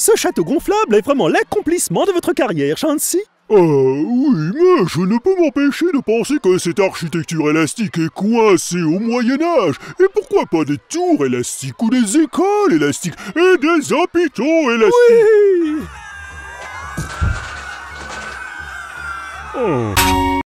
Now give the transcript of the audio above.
Ce château gonflable est vraiment l'accomplissement de votre carrière, Chancy. Ah oui, mais je ne peux m'empêcher de penser que cette architecture élastique est coincée au Moyen Âge. Et pourquoi pas des tours élastiques ou des écoles élastiques et des hôpitaux élastiques Oui Oh.